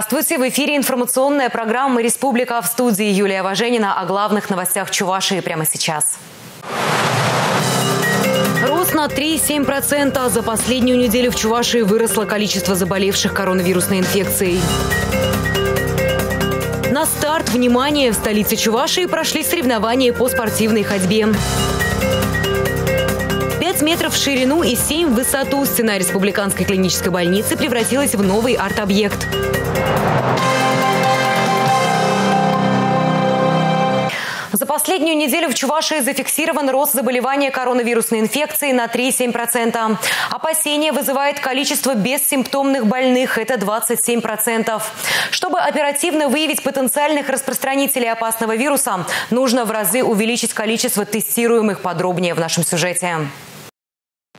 Здравствуйте! В эфире информационная программа «Республика» в студии Юлия Важенина о главных новостях Чувашии прямо сейчас. Рост на 3,7%. За последнюю неделю в Чувашии выросло количество заболевших коронавирусной инфекцией. На старт, внимание, в столице Чувашии прошли соревнования по спортивной ходьбе. 5 метров в ширину и 7 в высоту стена Республиканской клинической больницы превратилась в новый арт-объект. За последнюю неделю в Чувашии зафиксирован рост заболевания коронавирусной инфекцией на 3,7%. Опасения вызывает количество бессимптомных больных – это 27%. Чтобы оперативно выявить потенциальных распространителей опасного вируса, нужно в разы увеличить количество тестируемых. Подробнее в нашем сюжете.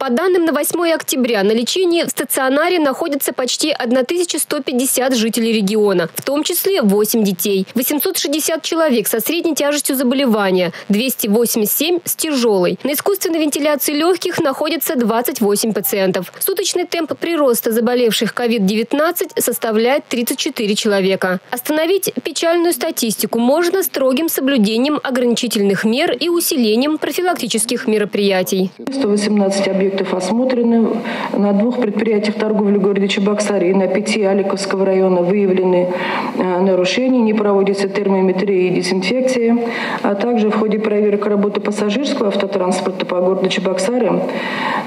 По данным на 8 октября, на лечении в стационаре находится почти 1150 жителей региона, в том числе 8 детей. 860 человек со средней тяжестью заболевания, 287 с тяжелой. На искусственной вентиляции легких находится 28 пациентов. Суточный темп прироста заболевших COVID-19 составляет 34 человека. Остановить печальную статистику можно строгим соблюдением ограничительных мер и усилением профилактических мероприятий. 118 объектов осмотрены. На двух предприятиях торговли в городе Чебоксаре и на пяти Аликовского района выявлены э, нарушения. Не проводится термометрия и дезинфекция. А также в ходе проверок работы пассажирского автотранспорта по городу Чебоксары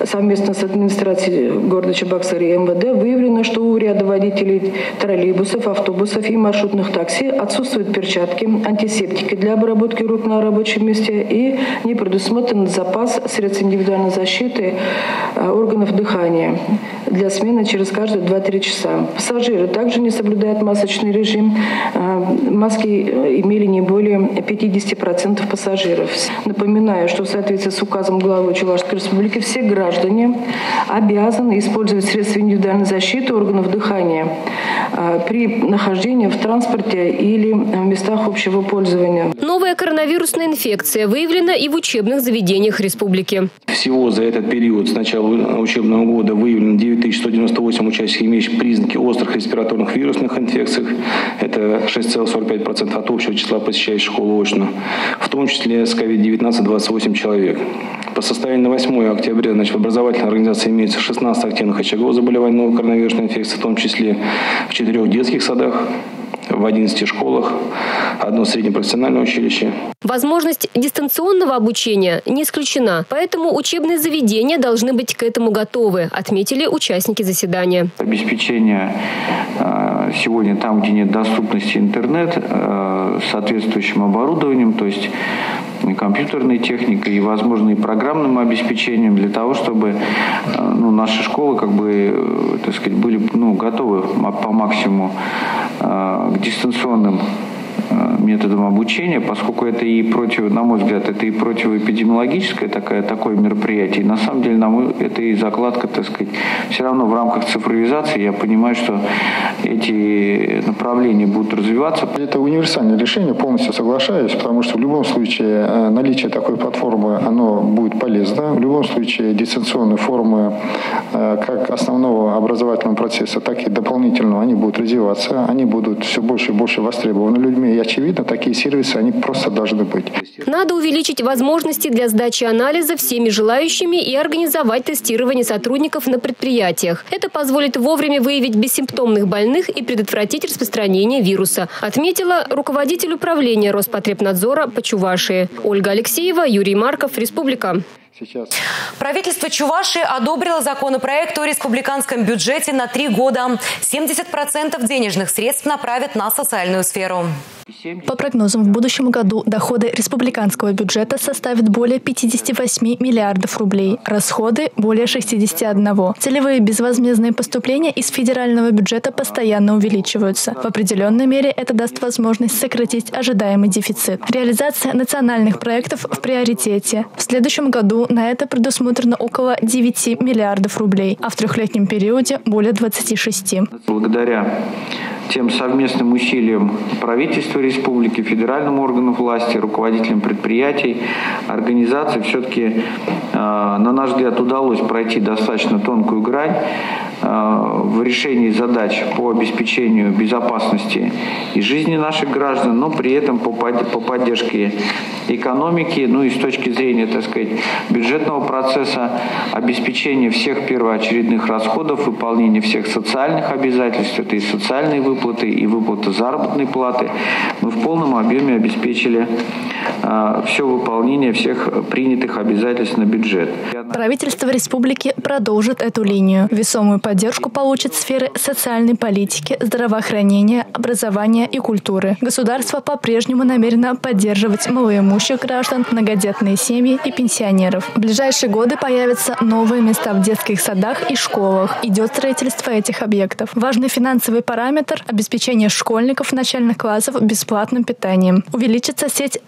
совместно с администрацией города Чебоксары и МВД выявлено, что у ряда водителей троллейбусов, автобусов и маршрутных такси отсутствуют перчатки, антисептики для обработки рук на рабочем месте и не предусмотрен запас средств индивидуальной защиты органов дыхания для смены через каждые 2-3 часа. Пассажиры также не соблюдают масочный режим. Э, маски имели не более 50% пассажиров. Напоминаю, что в соответствии с указом главы Чувашской Республики все граждане обязаны использовать средства индивидуальной защиты органов дыхания э, при нахождении в транспорте или в местах общего пользования. Новая коронавирусная инфекция выявлена и в учебных заведениях республики. Всего за этот период период с начала учебного года выявлено 9198 участников, имеющих признаки острых респираторных вирусных инфекций. Это 6,45% от общего числа посещающих школу очно. В том числе с COVID-19 28 человек. По состоянию на 8 октября значит, в образовательной организации имеется 16 активных очагов заболеваний новой коронавирусной инфекции, в том числе в четырех детских садах, в 11 школах, одно среднепрофессиональное училище. Возможность дистанционного обучения не исключена, поэтому учебные заведения должны быть к этому готовы, отметили участники заседания. Обеспечение э, сегодня там, где нет доступности интернет, э, соответствующим оборудованием, то есть компьютерной техникой и, возможно, и программным обеспечением для того, чтобы э, ну, наши школы как бы, так сказать, были ну, готовы по максимуму к дистанционным Э, методом обучения, поскольку это и против, на мой взгляд, это и противоэпидемиологическое такое, такое мероприятие. И на самом деле, нам это и закладка, так сказать, все равно в рамках цифровизации я понимаю, что эти направления будут развиваться. Это универсальное решение, полностью соглашаюсь, потому что в любом случае э, наличие такой платформы, оно будет полезно. В любом случае дистанционные формы э, как основного образовательного процесса, так и дополнительного, они будут развиваться, они будут все больше и больше востребованы людьми и, очевидно, такие сервисы, они просто должны быть. Надо увеличить возможности для сдачи анализа всеми желающими и организовать тестирование сотрудников на предприятиях. Это позволит вовремя выявить бессимптомных больных и предотвратить распространение вируса, отметила руководитель управления Роспотребнадзора по Чувашии. Ольга Алексеева, Юрий Марков, Республика. Сейчас. Правительство Чуваши одобрило законопроект о республиканском бюджете на три года. 70% денежных средств направят на социальную сферу. По прогнозам, в будущем году доходы республиканского бюджета составят более 58 миллиардов рублей, расходы – более 61. Целевые безвозмездные поступления из федерального бюджета постоянно увеличиваются. В определенной мере это даст возможность сократить ожидаемый дефицит. Реализация национальных проектов в приоритете. В следующем году на это предусмотрено около 9 миллиардов рублей, а в трехлетнем периоде – более 26. Благодаря тем совместным усилиям правительства республики, федеральным органам власти, руководителям предприятий, организаций, все-таки, э, на наш взгляд, удалось пройти достаточно тонкую грань в решении задач по обеспечению безопасности и жизни наших граждан, но при этом по поддержке экономики, ну и с точки зрения, так сказать, бюджетного процесса, обеспечения всех первоочередных расходов, выполнения всех социальных обязательств, это и социальные выплаты, и выплаты заработной платы, мы в полном объеме обеспечили все выполнение всех принятых обязательств на бюджет. Правительство республики продолжит эту линию. Весомую поддержку получат сферы социальной политики, здравоохранения, образования и культуры. Государство по-прежнему намерено поддерживать малоимущих граждан, многодетные семьи и пенсионеров. В ближайшие годы появятся новые места в детских садах и школах. Идет строительство этих объектов. Важный финансовый параметр – обеспечение школьников начальных классов бесплатным питанием. Увеличится сеть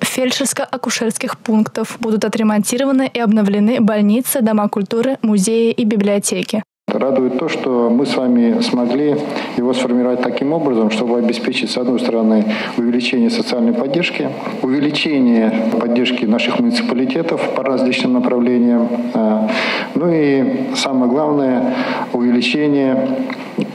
фельдшерско-акушерских пунктов. Будут отремонтированы и обновлены больницы, дома культуры, музеи и библиотеки. Радует то, что мы с вами смогли его сформировать таким образом, чтобы обеспечить, с одной стороны, увеличение социальной поддержки, увеличение поддержки наших муниципалитетов по различным направлениям, а, ну и самое главное, увеличение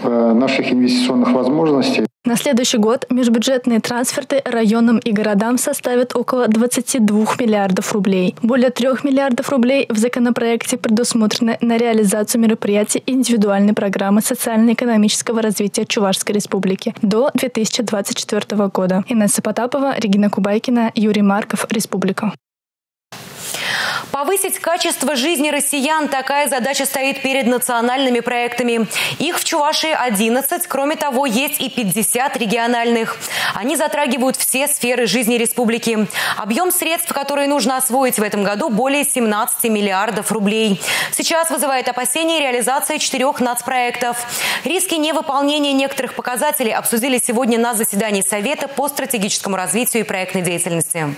э, наших инвестиционных возможностей. На следующий год межбюджетные трансферты районам и городам составят около 22 миллиардов рублей. Более 3 миллиардов рублей в законопроекте предусмотрены на реализацию мероприятий индивидуальной программы социально-экономического развития Чувашской республики до 2024 года. Инесса Потапова, Регина Кубайкина, Юрий Марков, Республика. Повысить качество жизни россиян – такая задача стоит перед национальными проектами. Их в Чувашии 11. Кроме того, есть и 50 региональных. Они затрагивают все сферы жизни республики. Объем средств, которые нужно освоить в этом году, более 17 миллиардов рублей. Сейчас вызывает опасения реализация четырех нацпроектов. Риски невыполнения некоторых показателей обсудили сегодня на заседании Совета по стратегическому развитию и проектной деятельности.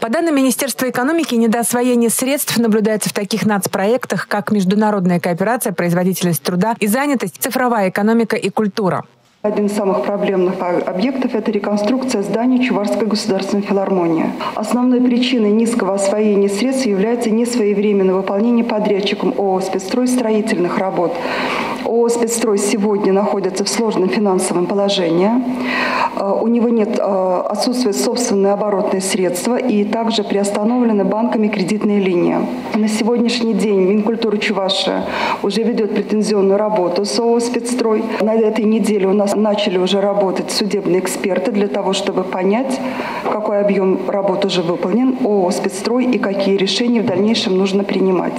По данным Министерства экономики, недоосвоение средств наблюдается в таких нацпроектах, как международная кооперация, производительность труда и занятость, цифровая экономика и культура. Один из самых проблемных объектов – это реконструкция зданий Чувашской государственной филармонии. Основной причиной низкого освоения средств является несвоевременное выполнение подрядчиком ООО «Спецстрой» строительных работ. ООО «Спецстрой» сегодня находится в сложном финансовом положении. Э, у него нет э, отсутствует собственные оборотные средства и также приостановлены банками кредитные линии. На сегодняшний день Минкультура Чувашия уже ведет претензионную работу с ООО «Спецстрой». На этой неделе у нас начали уже работать судебные эксперты для того, чтобы понять, какой объем работ уже выполнен ООО «Спецстрой» и какие решения в дальнейшем нужно принимать.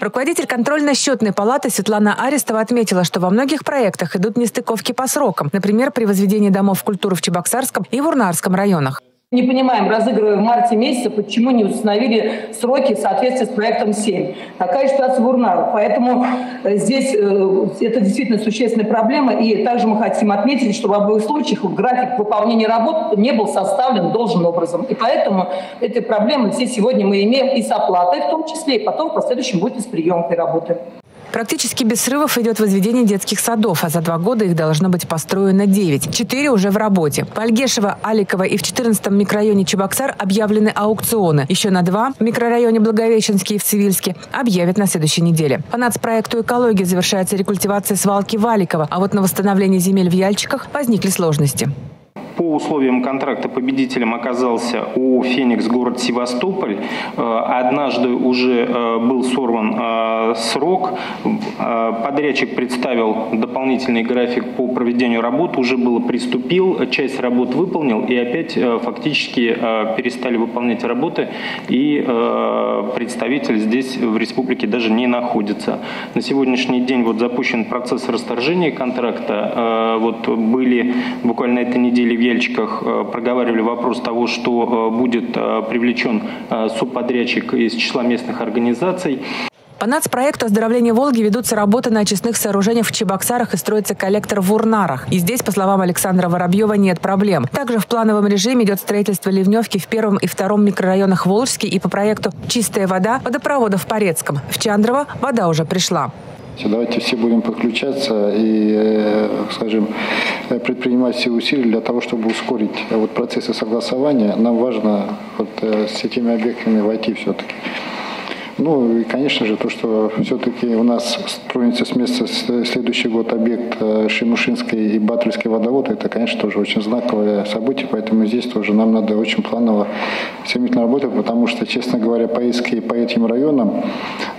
Руководитель контрольно-счетной палаты Светлана Арестова отметила, что во многих проектах идут нестыковки по срокам, например, при возведении домов культуры в Чебоксарском и Вурнарском районах. Не понимаем, разыгрывая в марте месяце, почему не установили сроки в соответствии с проектом 7. Такая ситуация в Урнару. Поэтому э, здесь э, это действительно существенная проблема. И также мы хотим отметить, что в обоих случаях график выполнения работ не был составлен должным образом. И поэтому эти проблемы все сегодня мы имеем и с оплатой в том числе, и потом в последующем будет и с приемкой работы. Практически без срывов идет возведение детских садов, а за два года их должно быть построено 9. Четыре уже в работе. По Альгешево, Аликово и в 14-м микрорайоне Чебоксар объявлены аукционы. Еще на два в микрорайоне Благовещенский и в Цивильске объявят на следующей неделе. По нацпроекту «Экология» завершается рекультивация свалки Валикова, а вот на восстановление земель в Яльчиках возникли сложности. По условиям контракта победителем оказался ООО «Феникс» город Севастополь. Э, однажды уже э, был сорван э, срок. Подрядчик представил дополнительный график по проведению работ, уже было приступил, часть работ выполнил и опять фактически перестали выполнять работы и представитель здесь в республике даже не находится. На сегодняшний день вот запущен процесс расторжения контракта. Вот были буквально этой неделе в Ельчиках э, проговаривали вопрос того, что э, будет э, привлечен субподрядчик из числа местных организаций. По нацпроекту оздоровления Волги ведутся работы на очистных сооружениях в Чебоксарах и строится коллектор в Урнарах. И здесь, по словам Александра Воробьева, нет проблем. Также в плановом режиме идет строительство ливневки в первом и втором микрорайонах Волжский и по проекту «Чистая вода» водопровода в Порецком. В Чандрово вода уже пришла. Давайте все будем подключаться и, э, скажем, предпринимать все усилия для того, чтобы ускорить вот процессы согласования. Нам важно вот э, с этими объектами войти все-таки Ну и, конечно же, то, что все-таки у нас строится с места следующий год объект э, Шимушинской и Батрельский водовод, это, конечно, тоже очень знаковое событие, поэтому здесь тоже нам надо очень планово стремительно работать, потому что, честно говоря, поездки по этим районам,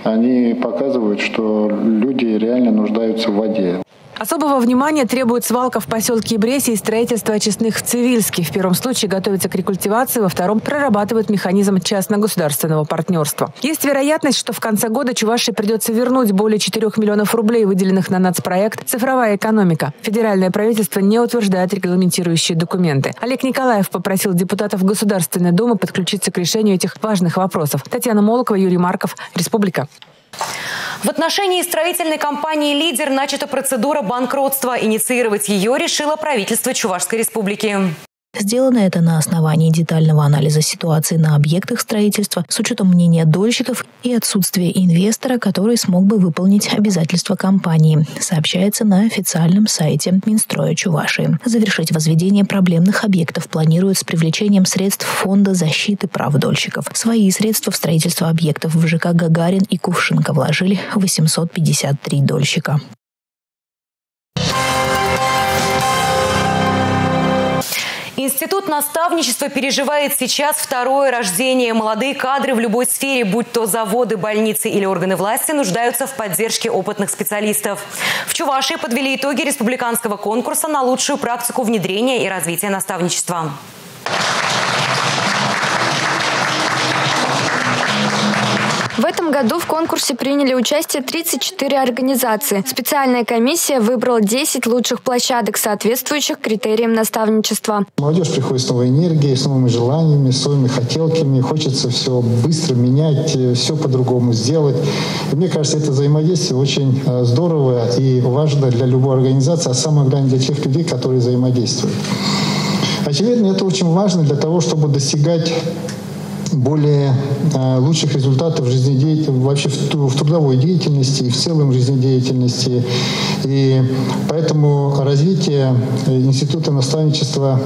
они показывают, что люди реально нуждаются в воде. Особого внимания требует свалка в поселке Бреси и строительство очистных в Цивильске. В первом случае готовится к рекультивации, во втором прорабатывают механизм частно-государственного партнерства. Есть вероятность, что в конце года Чувашии придется вернуть более 4 миллионов рублей, выделенных на нацпроект «Цифровая экономика». Федеральное правительство не утверждает регламентирующие документы. Олег Николаев попросил депутатов Государственной Думы подключиться к решению этих важных вопросов. Татьяна Молокова, Юрий Марков, Республика. В отношении строительной компании «Лидер» начата процедура банкротства. Инициировать ее решило правительство Чувашской республики. Сделано это на основании детального анализа ситуации на объектах строительства с учетом мнения дольщиков и отсутствия инвестора, который смог бы выполнить обязательства компании, сообщается на официальном сайте Минстроя Чувашии. Завершить возведение проблемных объектов планируют с привлечением средств Фонда защиты прав дольщиков. Свои средства в строительство объектов в ЖК Гагарин и Кувшинка вложили 853 дольщика. Институт наставничества переживает сейчас второе рождение. Молодые кадры в любой сфере, будь то заводы, больницы или органы власти, нуждаются в поддержке опытных специалистов. В Чувашии подвели итоги республиканского конкурса на лучшую практику внедрения и развития наставничества. В этом году в конкурсе приняли участие 34 организации. Специальная комиссия выбрала 10 лучших площадок, соответствующих критериям наставничества. Молодежь приходит с новой энергией, с новыми желаниями, с новыми хотелками. Хочется все быстро менять, э, все по-другому сделать. И мне кажется, это взаимодействие очень э, здорово и важно для любой организации, а самое главное для тех людей, которые взаимодействуют. Очевидно, это очень важно для того, чтобы достигать более э, лучших результатов жизнедеятельности, вообще в, в трудовой деятельности и в целом жизнедеятельности. И поэтому развитие института наставничества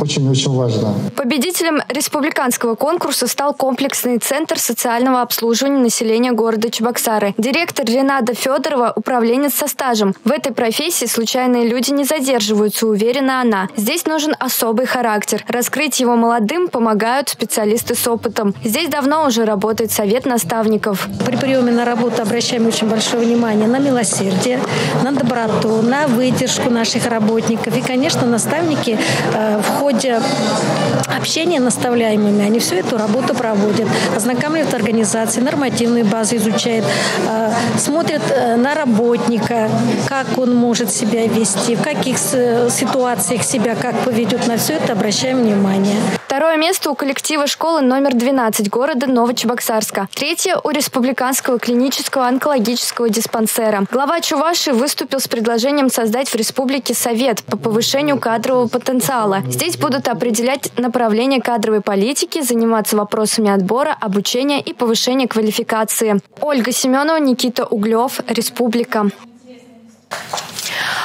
очень-очень важно. Победителем республиканского конкурса стал комплексный центр социального обслуживания населения города Чебоксары. Директор Ренада Федорова – управленец со стажем. В этой профессии случайные люди не задерживаются, уверена она. Здесь нужен особый характер. Раскрыть его молодым помогают специалисты с опытом. Здесь давно уже работает совет наставников. При приеме на работу обращаем очень большое внимание на милосердие, на доброту, на выдержку наших работников. И, конечно, наставники э, в ходе общения наставляемыми, они всю эту работу проводят, ознакомляют организации, нормативные базы изучают, э, смотрят э, на работника, как он может себя вести, в каких ситуациях себя как поведет. На все это обращаем внимание. Второе место у коллектива школы номер 12 города Новочебоксарска. Третье у Республиканского клинического онкологического диспансера. Глава Чуваши выступил с предложением создать в республике совет по повышению кадрового потенциала. Здесь будут определять направление кадровой политики, заниматься вопросами отбора, обучения и повышения квалификации. Ольга Семенова, Никита Углев, Республика.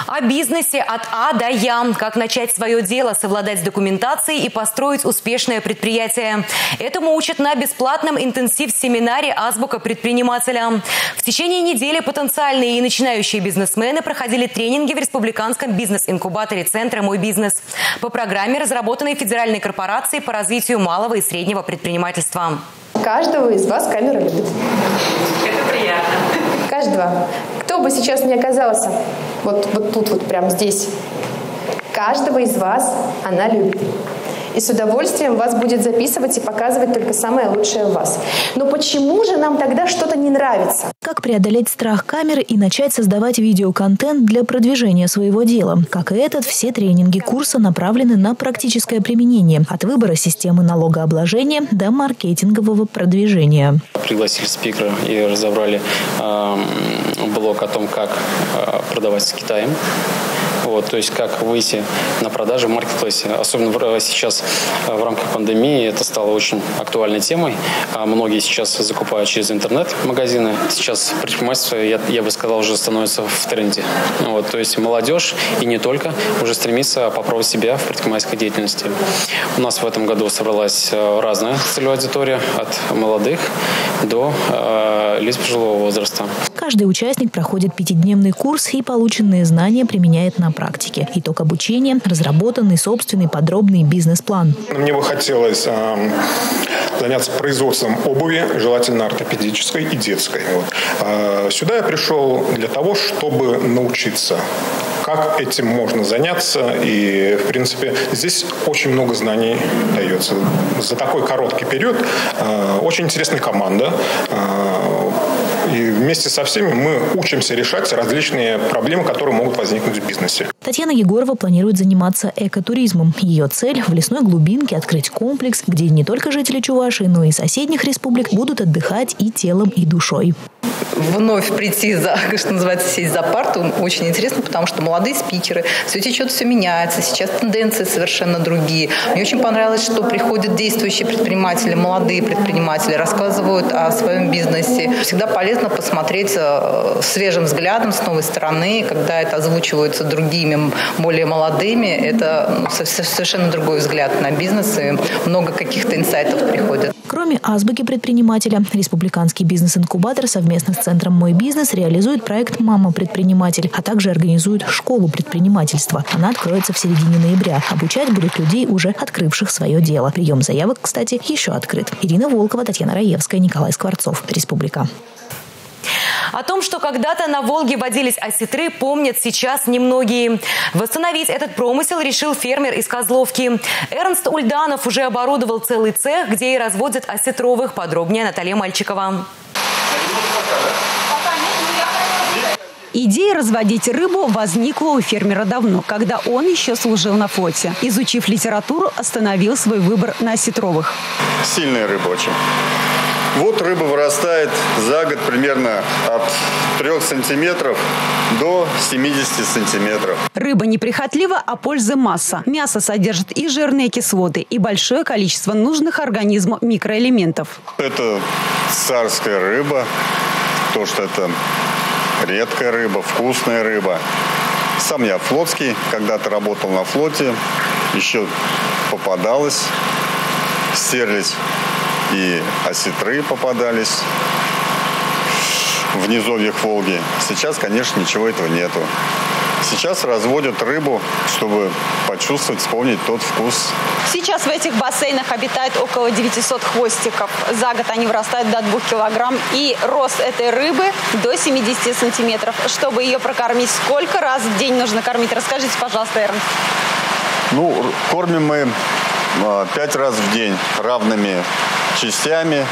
О бизнесе от А до Я. Как начать свое дело, совладать с документацией и построить успешное предприятие. Этому учат на бесплатном интенсив-семинаре «Азбука предпринимателя». В течение недели потенциальные и начинающие бизнесмены проходили тренинги в Республиканском бизнес-инкубаторе Центра «Мой бизнес» по программе, разработанной Федеральной корпорацией по развитию малого и среднего предпринимательства. Каждого из вас камера любит. Это приятно. Каждого. Кто бы сейчас не оказался вот, вот тут, вот прямо здесь, каждого из вас она любит и с удовольствием вас будет записывать и показывать только самое лучшее в вас. Но почему же нам тогда что-то не нравится? Как преодолеть страх камеры и начать создавать видеоконтент для продвижения своего дела? Как и этот, все тренинги курса направлены на практическое применение от выбора системы налогообложения до маркетингового продвижения. Пригласили спикера и разобрали э, блок о том, как э, продавать с Китаем Вот, то есть как выйти на продажи в маркетплейсе. Особенно сейчас в рамках пандемии это стало очень актуальной темой. А многие сейчас закупают через интернет-магазины. Сейчас предпринимательство, я, я бы сказал, уже становится в тренде. Вот, то есть молодежь и не только уже стремится попробовать себя в предпринимательской деятельности. У нас в этом году собралась э, разная целевая аудитория от молодых до э, лиц пожилого возраста. Каждый участник проходит пятидневный курс и полученные знания применяет на практике. Итог обучения – разработанный собственный подробный бизнес-план. Мне бы хотелось э, заняться производством обуви, желательно ортопедической и детской. Вот. Э, сюда я пришел для того, чтобы научиться как этим можно заняться. И, в принципе, здесь очень много знаний дается. За такой короткий период э, очень интересная команда. Э, вместе со всеми мы учимся решать различные проблемы, которые могут возникнуть в бизнесе. Татьяна Егорова планирует заниматься экотуризмом. Ее цель – в лесной глубинке открыть комплекс, где не только жители Чувашии, но и соседних республик будут отдыхать и телом, и душой вновь прийти за, что называется, сесть за парту очень интересно, потому что молодые спикеры, все течет, все меняется, сейчас тенденции совершенно другие. Мне очень понравилось, что приходят действующие предприниматели, молодые предприниматели, рассказывают о своем бизнесе. Всегда полезно посмотреть э, свежим взглядом с новой стороны, когда это озвучивается другими, более молодыми, это совершенно другой взгляд на бизнес, и много каких-то инсайтов приходит. Кроме азбуки предпринимателя, Республиканский бизнес-инкубатор совместно с Центром «Мой бизнес» реализует проект «Мама-предприниматель», а также организует школу предпринимательства. Она откроется в середине ноября. Обучать будут людей, уже открывших свое дело. Прием заявок, кстати, еще открыт. Ирина Волкова, Татьяна Раевская, Николай Скворцов. Республика. О том, что когда-то на Волге водились осетры, помнят сейчас немногие. Восстановить этот промысел решил фермер из Козловки. Эрнст Ульданов уже оборудовал целый цех, где и разводят осетровых. Подробнее Наталья Мальчикова. Идея разводить рыбу возникла у фермера давно, когда он еще служил на флоте. Изучив литературу, остановил свой выбор на осетровых. Сильная рыба очень. Вот рыба вырастает за год примерно от 3 сантиметров до 70 сантиметров. Рыба неприхотлива, а пользы масса. Мясо содержит и жирные кислоты, и большое количество нужных организму микроэлементов. Это царская рыба, то, что это редкая рыба, вкусная рыба. Сам я флотский, когда-то работал на флоте, еще попадалась стерлядь и осетры попадались в низовьях Волги. Сейчас, конечно, ничего этого нету. Сейчас разводят рыбу, чтобы почувствовать, вспомнить тот вкус. Сейчас в этих бассейнах обитает около 900 хвостиков. За год они вырастают до 2 килограмм. И рост этой рыбы до 70 сантиметров. Чтобы ее прокормить, сколько раз в день нужно кормить? Расскажите, пожалуйста, Эрн. Ну, кормим мы а, пять раз в день равными частями,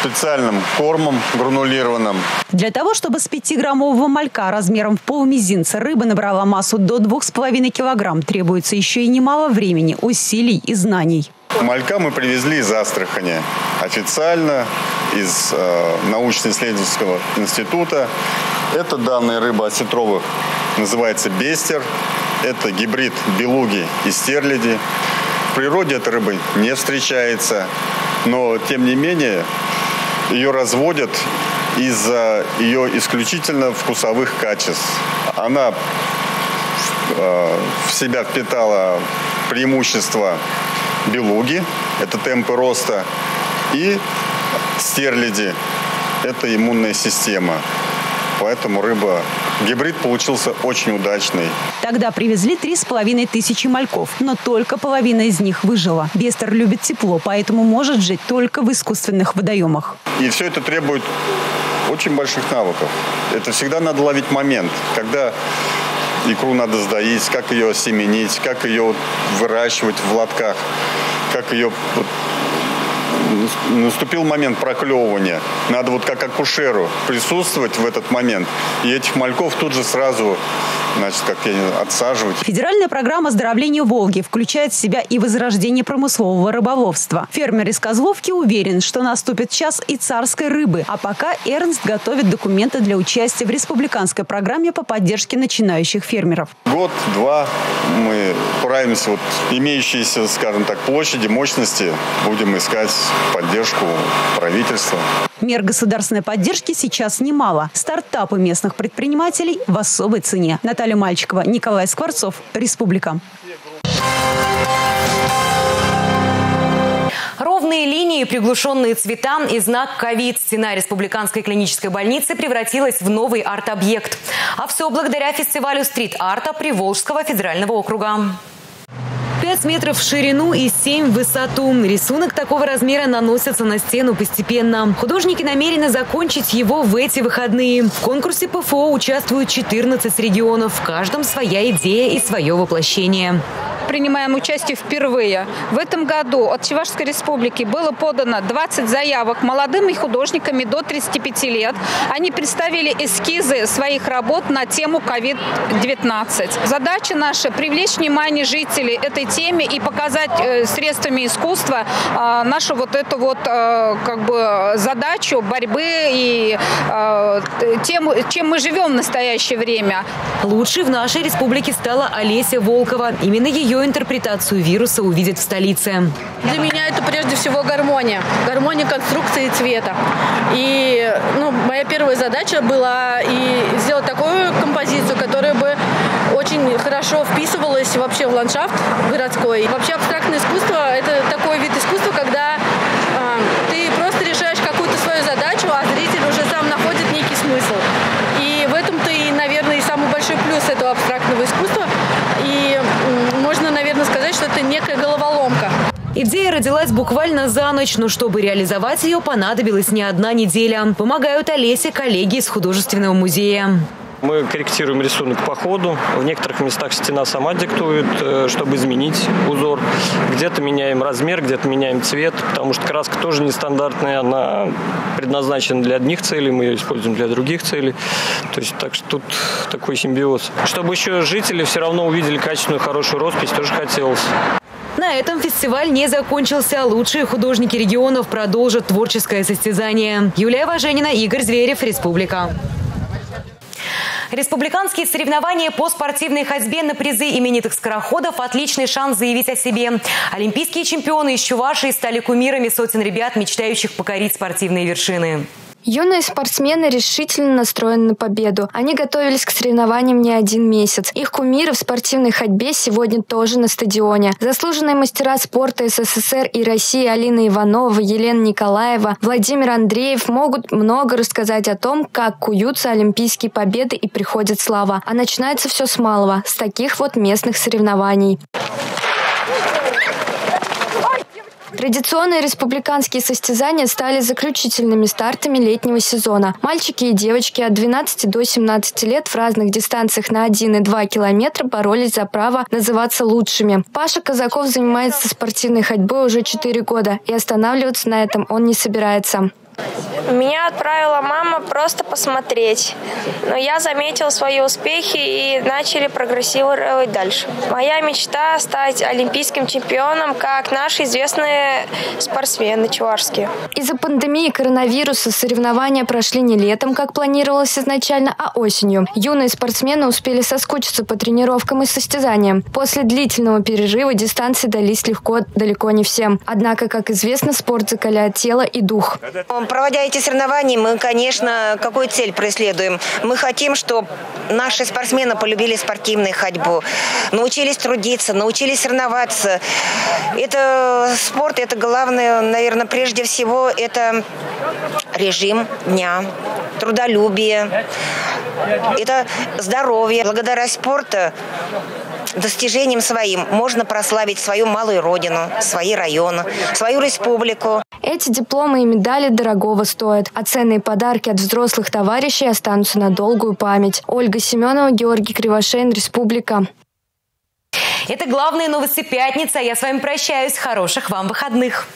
специальным кормом гранулированным. Для того, чтобы с 5-граммового малька размером в полмизинца рыба набрала массу до 2,5 килограмм, требуется еще и немало времени, усилий и знаний. Малька мы привезли из Астрахани официально из э, научно-исследовательского института. Это данная рыба осетровых называется бестер. Это гибрид белуги и стерляди. В природе эта рыба не встречается, но тем не менее ее разводят из-за ее исключительно вкусовых качеств. Она э, в себя впитала преимущества белуги, это темпы роста, и стерляди, это иммунная система. Поэтому рыба Гибрид получился очень удачный. Тогда привезли три с половиной тысячи мальков, но только половина из них выжила. Бестер любит тепло, поэтому может жить только в искусственных водоемах. И все это требует очень больших навыков. Это всегда надо ловить момент, когда икру надо сдаить, как ее осеменить, как ее выращивать в лотках, как ее наступил момент проклевывания. Надо вот как акушеру присутствовать в этот момент. И этих мальков тут же сразу значит, как я отсаживать. Федеральная программа оздоровления Волги включает в себя и возрождение промыслового рыболовства. Фермер из Козловки уверен, что наступит час и царской рыбы. А пока Эрнст готовит документы для участия в республиканской программе по поддержке начинающих фермеров. Год-два мы правимся вот имеющиеся, скажем так, площади, мощности. Будем искать поддержку правительства. Мер государственной поддержки сейчас немало. Стартапы местных предпринимателей в особой цене. Наталья Мальчикова, Николай Скворцов, Республика. Ровные линии, приглушенные цвета и знак «Ковид» стена Республиканской клинической больницы превратилась в новый арт-объект. А все благодаря фестивалю стрит-арта Приволжского федерального округа. 5 метров в ширину и 7 в высоту. Рисунок такого размера наносится на стену постепенно. Художники намерены закончить его в эти выходные. В конкурсе ПФО участвуют 14 регионов. В каждом своя идея и свое воплощение принимаем участие впервые. В этом году от Чувашской республики было подано 20 заявок молодыми художниками до 35 лет. Они представили эскизы своих работ на тему COVID-19. Задача наша – привлечь внимание жителей этой теме и показать э, средствами искусства э, нашу вот эту вот э, как бы задачу борьбы и тему, чем мы живем в настоящее время. Лучшей в нашей республике стала Олеся Волкова. Именно ее интерпретацию вируса увидят в столице. Для меня это прежде всего гармония. Гармония конструкции цвета. И ну, моя первая задача была и сделать такую композицию, которая бы очень хорошо вписывалась вообще в ландшафт городской. Вообще абстрактное искусство – это такой вид искусства, когда э, ты просто решаешь какую-то свою задачу, а зритель уже сам находит некий смысл. И в этом-то и, наверное, и самый большой плюс этого абстрактного искусства. И можно, наверное, сказать, что это некая головоломка. Идея родилась буквально за ночь, но чтобы реализовать ее, понадобилась не одна неделя. Помогают Олесе коллеги из художественного музея. Мы корректируем рисунок по ходу. В некоторых местах стена сама диктует, э, чтобы изменить узор. Где-то меняем размер, где-то меняем цвет, потому что краска тоже нестандартная. Она предназначена для одних целей, мы ее используем для других целей. То есть так что тут такой симбиоз. Чтобы еще жители все равно увидели качественную, хорошую роспись, тоже хотелось. На этом фестиваль не закончился. Лучшие художники регионов продолжат творческое состязание. Юлия Важенина, Игорь Зверев, Республика. Республиканские соревнования по спортивной ходьбе на призы именитых скороходов – отличный шанс заявить о себе. Олимпийские чемпионы из Чувашии стали кумирами сотен ребят, мечтающих покорить спортивные вершины. Юные спортсмены решительно настроены на победу. Они готовились к соревнованиям не один месяц. Их кумиры в спортивной ходьбе сегодня тоже на стадионе. Заслуженные мастера спорта СССР и России Алина Иванова, Елена Николаева, Владимир Андреев могут много рассказать о том, как куются олимпийские победы и приходит слава. А начинается все с малого, с таких вот местных соревнований. Традиционные республиканские состязания стали заключительными стартами летнего сезона. Мальчики и девочки от 12 до 17 лет в разных дистанциях на 1 и 2 километра боролись за право называться лучшими. Паша Казаков занимается спортивной ходьбой уже 4 года, и останавливаться на этом он не собирается. Меня отправила мама просто посмотреть. Но я заметил свои успехи и начали прогрессировать дальше. Моя мечта стать олимпийским чемпионом, как наши известные спортсмены чувашские. Из-за пандемии коронавируса соревнования прошли не летом, как планировалось изначально, а осенью. Юные спортсмены успели соскучиться по тренировкам и состязаниям. После длительного перерыва дистанции дались легко далеко не всем. Однако, как известно, спорт закаляет тело и дух. Проводя эти соревнования, мы, конечно, какую цель преследуем? Мы хотим, чтобы наши спортсмены полюбили спортивную ходьбу, научились трудиться, научились соревноваться. Это спорт, это главное, наверное, прежде всего, это режим дня, трудолюбие, это здоровье. Благодаря спорту достижением своим можно прославить свою малую родину, свои районы, свою республику. Эти дипломы и медали дорогого стоят, а ценные подарки от взрослых товарищей останутся на долгую память. Ольга Семенова, Георгий Кривошеин, Республика. Это главные новости пятницы. Я с вами прощаюсь. Хороших вам выходных.